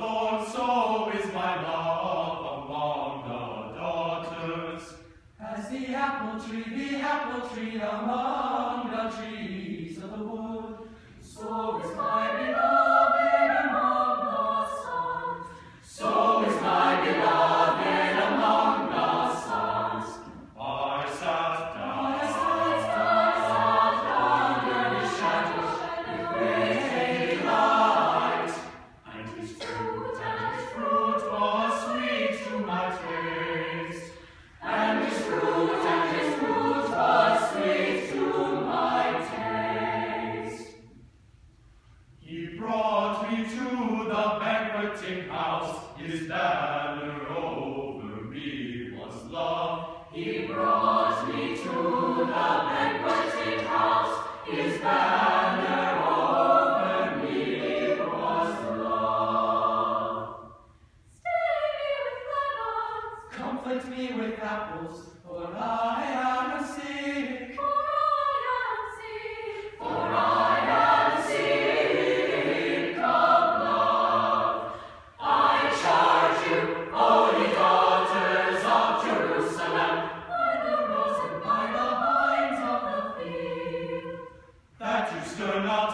Lord, so is my love among the daughters. As the apple tree, the apple tree among the trees of the wood, so is my brought me to the banqueting house. His banner over me was love. He brought me to the banqueting house. His banner over me was love. Stay me with lemons, comfort me with apples, for I am sick.